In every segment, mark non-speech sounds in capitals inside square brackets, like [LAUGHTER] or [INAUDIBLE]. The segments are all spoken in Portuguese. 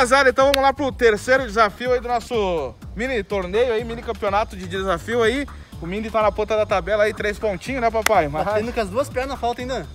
Rapaziada, então vamos lá pro terceiro desafio aí do nosso mini torneio aí, mini campeonato de desafio aí. O Mini tá na ponta da tabela aí, três pontinhos, né papai? Mas... Batendo com as duas pernas falta ainda.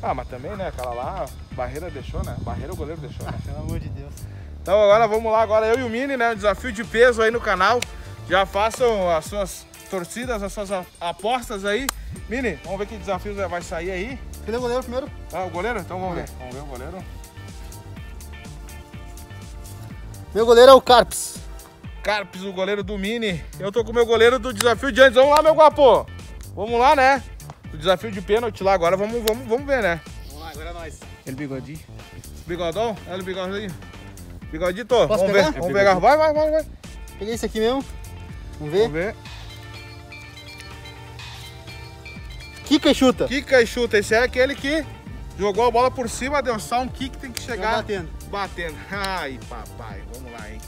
Ah, mas também, né? Aquela lá, barreira deixou, né? Barreira o goleiro deixou, né? [LAUGHS] Pelo amor de Deus. Então agora vamos lá, agora eu e o Mini, né? Um desafio de peso aí no canal. Já façam as suas torcidas, as suas apostas aí. Mini, vamos ver que desafio vai sair aí. Cadê o goleiro primeiro? Ah, o goleiro? Então vamos ver. Vamos ver o goleiro. Meu goleiro é o Carpes. Carpes, o goleiro do Mini. Eu tô com o meu goleiro do desafio de antes. Vamos lá, meu guapo. Vamos lá, né? O desafio de pênalti lá agora, vamos, vamos, vamos ver, né? Vamos lá, agora é nós. Ele bigodinho. Bigodão? Ele bigodinho. Bigodito, Posso vamos pegar? ver. Vamos pegar. Vai, vai, vai, vai. Peguei esse aqui mesmo. Vamos ver. Vamos ver. Kika e chuta. Kika e chuta. Esse é aquele que jogou a bola por cima, deu só um kick, tem que chegar batendo. Batendo. Ai, papai, vamos lá, hein?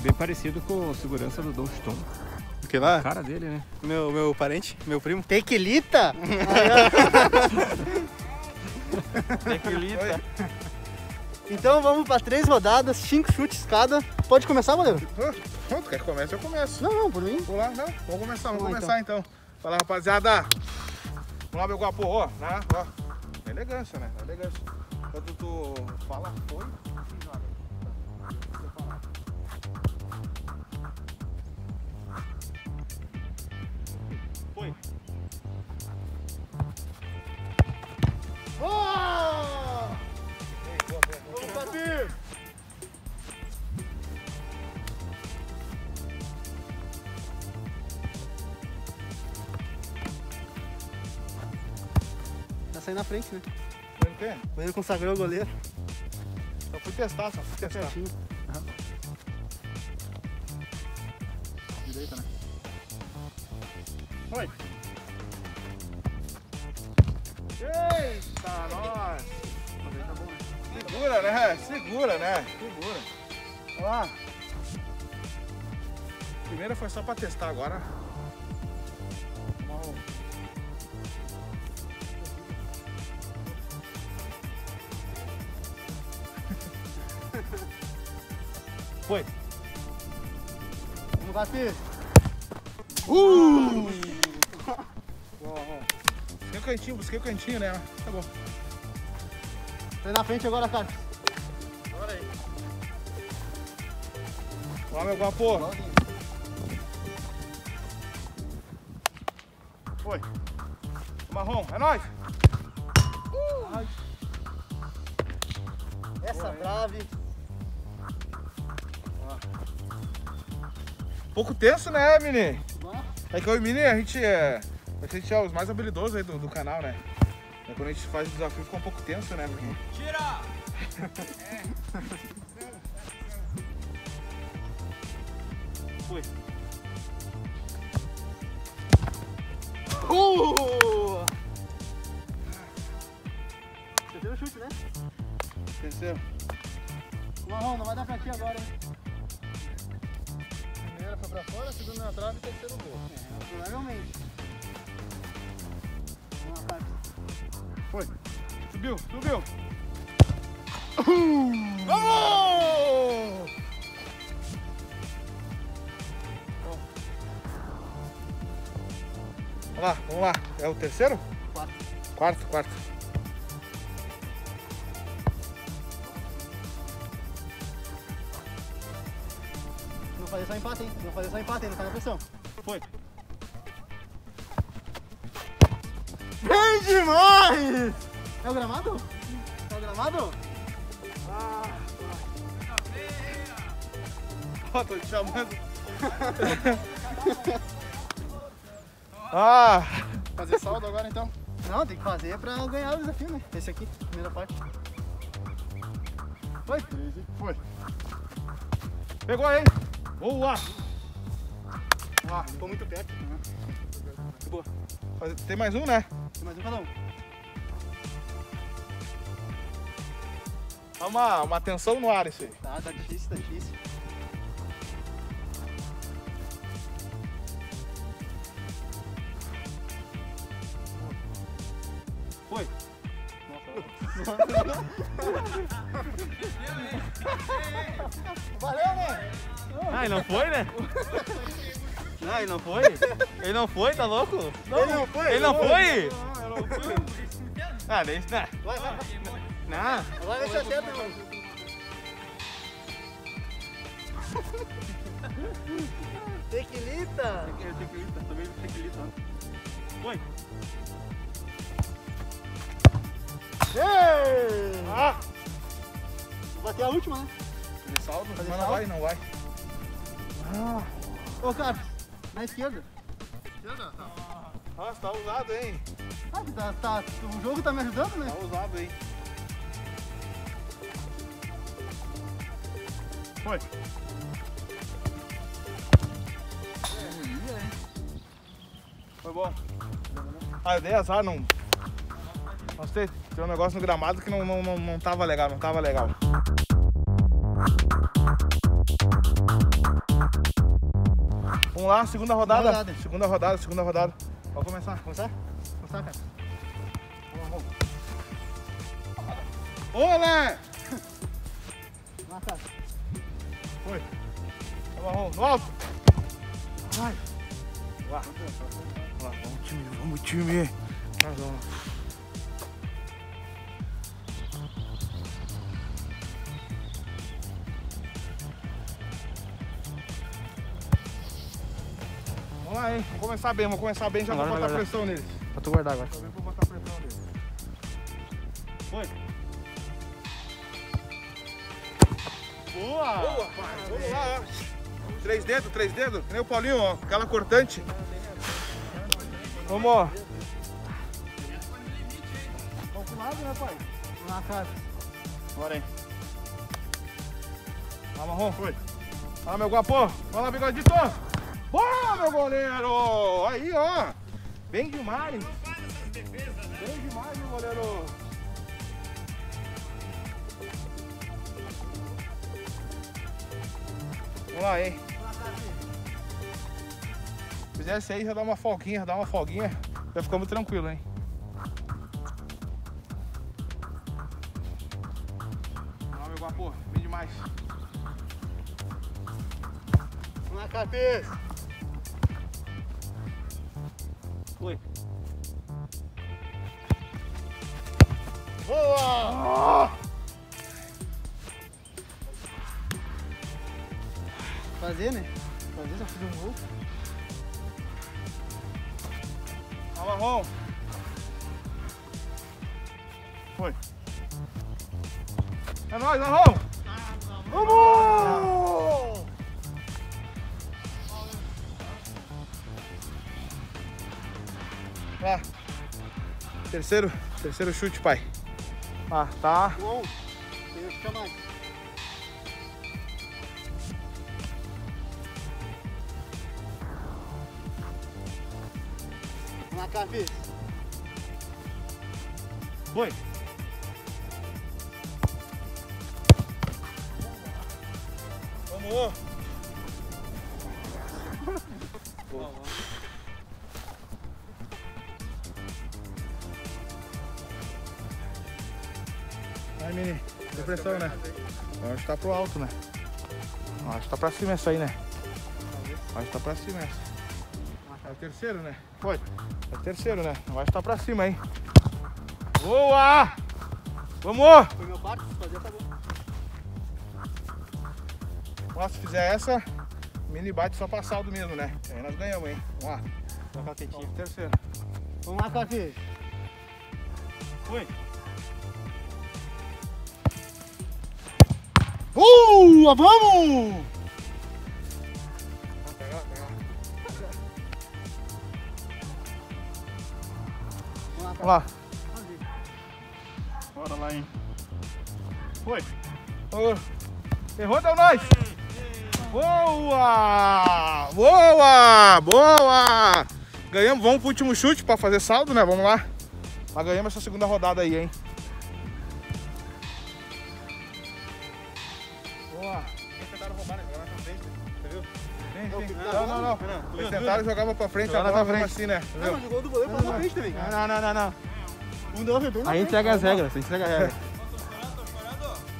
Bem parecido com o segurança do Don Stone. O que lá? A cara dele, né? Meu, meu parente, meu primo. Tequilita? [LAUGHS] Tequilita. então vamos pra três rodadas, cinco chutes cada. Pode começar, goleiro? Pronto, quer que comece? Eu começo. Não, não, por mim. Vamos lá, não? Vamos começar, vamos Vamos começar então. Fala, rapaziada. Vamos lá, meu guapo. Ó, né? Ó. Elegância, né? Elegância. Quando tu fala, foi, Saindo na frente, né? No quê? O goleiro consagrou o goleiro. Só fui testar, só fui testar. Certinho. Direita, né? Foi. Eita, nós! Segura, né? Segura, né? Segura. Vamos lá. Primeira foi só pra testar agora. Vamos. Foi. Vamos, Papi! Uh! Busquei o cantinho, busquei o cantinho, né? Tá bom. Sai na frente agora, cara. Bora aí. Vamos, meu guapo. Foi. Marrom, é nóis. Essa trave. Pouco tenso, né, Mini? É que eu e o Mini, a gente é. A gente é os mais habilidosos aí do, do canal, né? É quando a gente faz o desafio fica um pouco tenso, né? Porque... Foi. Uh! Foi. Subiu, subiu. Vamos! Vamos lá, vamos lá. É o terceiro? Quatro. Quarto, quarto. Não fazer só empate, hein? Não fazer só empate, ainda tá na pressão. Foi. Demais! É o gramado? É o gramado? Ó, tô te chamando. [LAUGHS] ah! Fazer saldo agora então? Não, tem que fazer pra ganhar o desafio, né? Esse aqui, primeira parte. Foi. Foi. Pegou aí. Boa. Ah, ficou muito perto. Boa. Faz- Tem mais um, né? Tem mais um cada um. Dá uma, uma tensão no ar isso aí. Tá, tá difícil, tá difícil. Foi. Valeu, né? Ah, e não foi, né? [LAUGHS] Ah, ele não foi? Ele não foi, tá louco? Ele não foi? Ele não foi? Ah, eu não fui. Ah, deixa. Não. Vai, vai, vai. Não. Agora deixa a seta, mano. Tequilita. Tequilita, também tequilita. Foi. Ei! Ah! Vai ter a última, né? Saldo? Mas não vai, não vai. Ô, Carlos, na esquerda. Nossa, tá usado, hein? Ah, tá, tá, o jogo tá me ajudando, né? Tá usado, hein? Foi. Foi bom. Ah, eu dei azar, não. Não sei, tem um negócio no gramado que não, não, não, não tava legal, não tava legal. Vamos lá, segunda rodada. rodada. Segunda rodada, segunda rodada. Pode começar. Começar? Começar, cara. Lé! Lá, cara. Foi. Vamos, no alto. Vai. Lá. Lá, vamos time, vamos time. Nós hein? Vamos começar bem, vamos começar bem, já Agora vou vai, botar vai. pressão neles. Pra tu guardar agora. Já vou botar pressão neles. Foi. Boa, pai. Vamos lá, ó. Três dedos, três dedos. Que nem o Paulinho, ó. Aquela cortante. Vamos, ó. Vamos pro lado, né, pai? Vamos lá, cara. Bora aí. Lá, Marrom. Foi. Lá, meu guapo. Vai lá, bigodito. Boa, meu goleiro. Aí, ó. Bem demais. Bem demais, meu goleiro. Vamos lá, hein. Se fizesse aí, já dá uma folguinha, já dá uma folguinha. Já ficamos tranquilo, hein. Lá, meu guapo. Bem demais. Vamos lá, Boa! Fazer, né? Fazer, só fazer um gol. Ó, Marrom. Foi. É nóis, Marrom. Vamos! Lá. Terceiro, terceiro chute, pai. Ah, tá. Bom. Tem que ficar mais. Vamos lá, Capês. Foi. Vamos. Mini. Depressão, né? Acho que tá pro alto, né? Acho que tá pra cima essa aí, né? Acho que tá pra cima essa. É o terceiro, né? Foi. É o terceiro, né? Acho que tá pra cima, hein? Boa! Vamos! Foi meu quarto, se fazer, tá bom. Ó, se fizer essa, mini bate só pra saldo mesmo, né? Aí nós ganhamos, hein? Vamos lá. Ó, terceiro. Vamos lá, Capês. Foi. Uh, vamos! Vamos lá. Bora lá, hein. Foi. Ô, Errou, deu nós! Boa! Boa! Boa! Ganhamos, vamos pro último chute pra fazer saldo, né? Vamos lá. Mas ganhamos essa segunda rodada aí, hein? Tentaram jogar pra frente, Jogar agora pra vamos frente. assim, né? Não, mas o gol do goleiro passou na frente também. Não, não, não, não, não. Um deu retorno. Aí entrega as regras, você entrega as regras.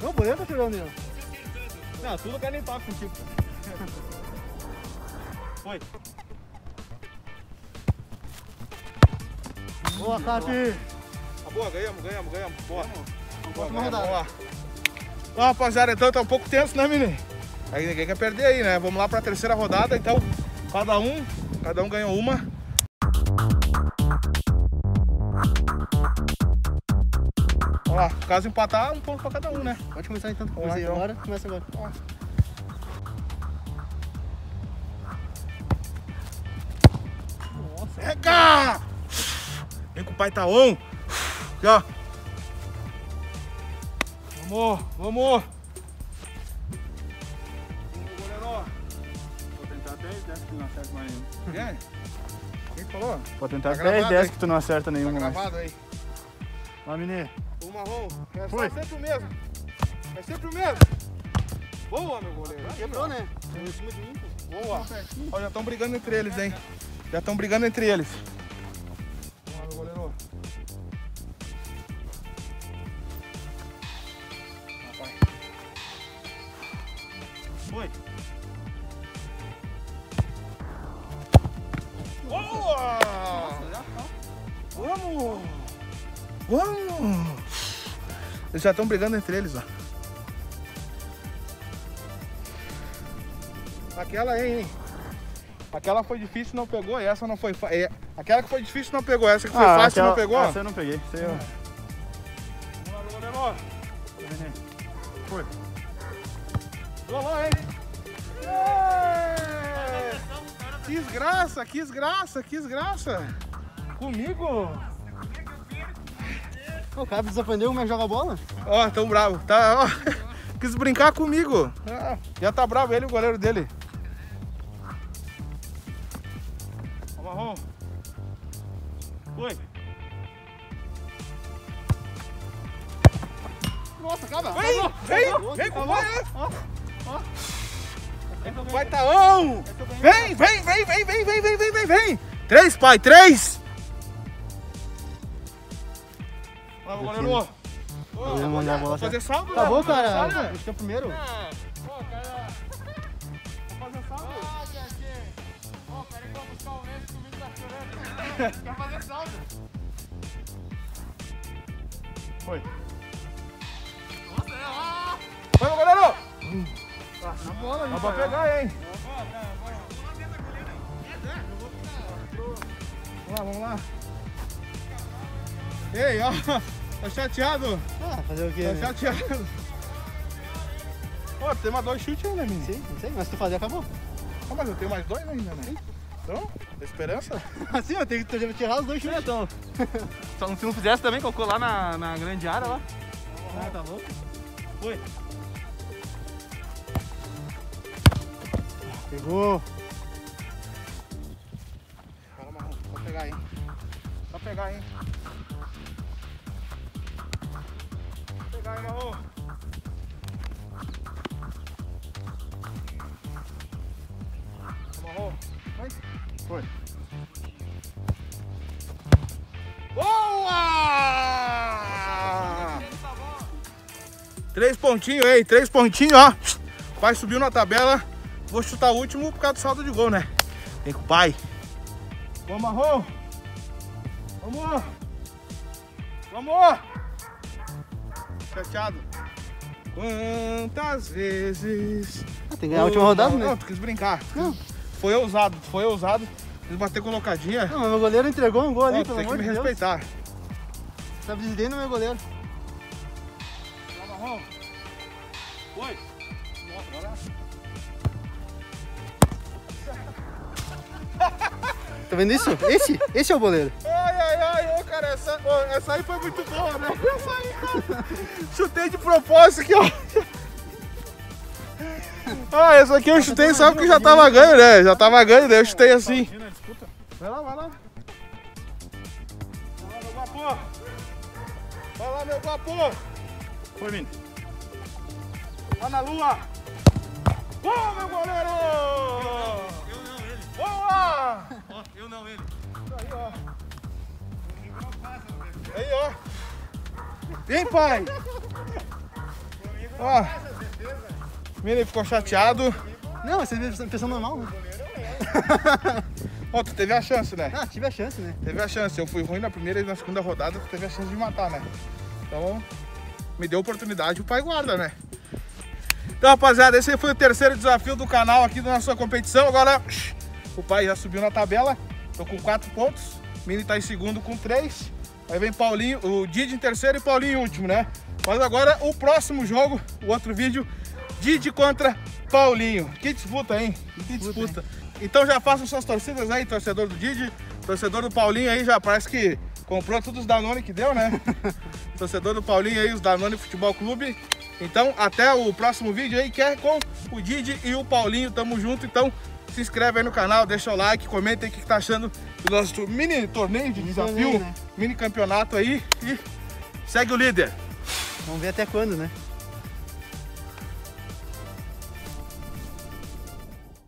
Não, o goleiro tá chorando ali, ó. Não, tudo quer limpar contigo. Foi. Boa, Cap. Tá boa, ganhamos, ganhamos, ganhamos. Boa. Boa, ganhamos, rodada. vamos lá. Rapaziada, então tá um pouco tenso, né, menino? Aí ninguém quer perder aí, né? Vamos lá pra terceira rodada, então cada um, cada um ganhou uma. Vamos lá, caso empatar, um ponto pra cada um, né? Pode começar então. Comecei então. agora, começa agora. Pega! Vem com o pai tá on. Aqui, ó. Vamos, vamos. 10 que não acerta mais nenhum. Quem? Falou? Vou tentar Tá 10, gravado 10 aí. que tu não acerta Tá nenhuma mais. gravado aí. Vai, menino. O marrom. É Foi. sempre o mesmo. É sempre o mesmo. Boa, meu goleiro. Quebrou, né? Em cima de mim. Boa. Ó, já estão brigando entre eles, hein? Já estão brigando entre eles. Eles já estão brigando entre eles, ó. Aquela, hein? Aquela foi difícil não pegou e essa não foi fácil. Aquela que foi difícil não pegou, essa que foi Ah, fácil aquela- não pegou. Essa eu não peguei. Essa eu... Vamos lá, goleiro. Foi. Rolou, hein? Ê! Que desgraça, que desgraça, que desgraça. Comigo? O Cap desaprendeu como é que joga a bola? Ó, tão bravo. Tá, ó. [LAUGHS] Quis brincar comigo. Ah, já tá bravo ele e o goleiro dele. Ó, Marrom. Foi. Nossa, acaba. Vem, Acabou. vem, Acabou. vem com o. Vai on. Vem, vem, vem, vem, vem, vem, vem, vem, vem, vem. Três, pai, três. vamos goleiro. Vou mandar a bola. fazer salvo, Tá bom, cara. Busca primeiro. É. Pô, cara. Vou fazer salvo. Ah, Pô, peraí que eu vou buscar o Messi que o Messi tá chorando. Quer fazer salvo? Foi. Nossa, é vamos Foi, meu goleiro. Tá bola, Dá pra pegar, hein? Vamos lá, vamos lá. Ei, ó. Tá chateado? Ah, fazer o quê? Tá Né? chateado. Pô, tem mais dois chutes ainda, menino. Sim, não sei, mas se tu fazer, acabou. Ah, mas eu tenho mais dois ainda, né? Então, esperança. [LAUGHS] Assim, eu tenho que tirar os dois chutes. Então, [LAUGHS] só se não fizesse também, colocou lá na, na grande área lá. Ah, tá louco? Foi. Pegou. Marrom. Só pegar, hein? Só pegar, hein? Hein, Marrom? Vai. Foi. Boa! Três pontinhos aí, três pontinhos, ó. Pai subiu na tabela. Vou chutar o último por causa do saldo de gol, né? Vem com o pai. Vamos, Marrom. Vamos. Vamos. Chateado. Quantas vezes... Ah, tem que ganhar a última rodada, não, né? Não, tu quis brincar. Não. Foi ousado, foi ousado. Quis bater colocadinha. Não, mas meu goleiro entregou um gol ali, Ó, pelo tem que amor me de Deus. respeitar. Tá presidente no meu goleiro. Foi. Tá vendo isso? Esse? Esse é o goleiro. Ai, ai, ai, cara, essa, essa aí foi muito boa, né? [LAUGHS] Essa aí, cara. Chutei de propósito aqui, ó. [LAUGHS] Ah, essa aqui eu chutei só porque já tava ganho, né? Já tava ganho, daí eu chutei assim. Vai lá, vai lá. Vai lá, meu guapo. Vai lá, meu guapo. Foi, menino. Lá na lua. Boa, meu goleiro. Eu não, ele. Boa. Eu não, ele. Aí, ó. Aí, ó. Vem, pai. Ó. Mini ficou chateado. Não, você vê pessoa normal, né? [LAUGHS] Ó, tu teve a chance, né? Ah, tive a chance, né? Teve a chance. Eu fui ruim na primeira e na segunda rodada, tu teve a chance de matar, né? Então, me deu oportunidade, o pai guarda, né? Então, rapaziada, esse foi o terceiro desafio do canal aqui da nossa competição. Agora, o pai já subiu na tabela. Tô com quatro pontos. Mini tá em segundo com três. Aí vem Paulinho, o Didi em terceiro e Paulinho em último, né? Mas agora o próximo jogo, o outro vídeo, Didi contra Paulinho. Que disputa, hein? Que disputa. Então já façam suas torcidas aí, torcedor do Didi, torcedor do Paulinho aí, já parece que comprou todos os Danone que deu, né? [LAUGHS] torcedor do Paulinho aí, os Danone Futebol Clube. Então, até o próximo vídeo aí, que é com o Didi e o Paulinho. Tamo junto, então se inscreve aí no canal, deixa o like, comenta aí o que, que tá achando do nosso mini torneio de desafio, torneio, né? mini campeonato aí e segue o líder. Vamos ver até quando, né?